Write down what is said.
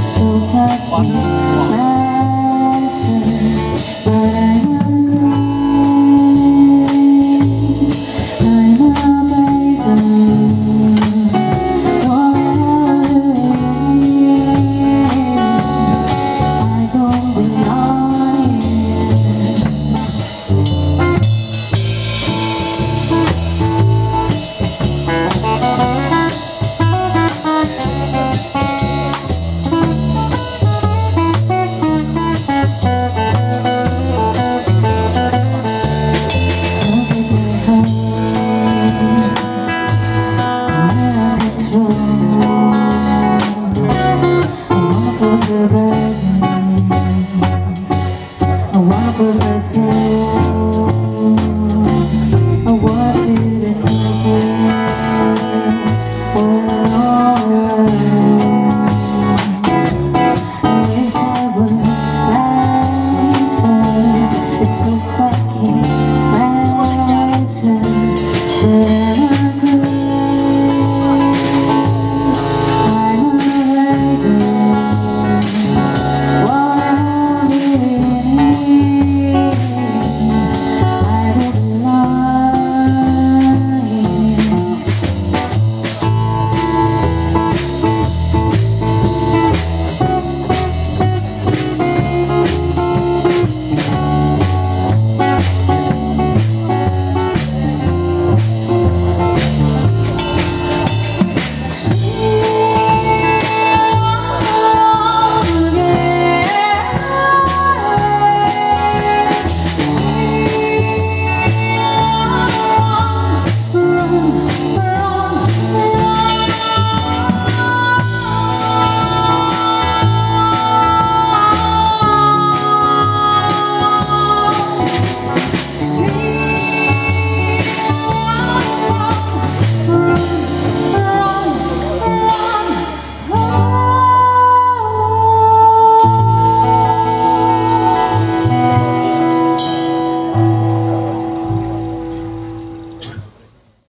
so happy. for the.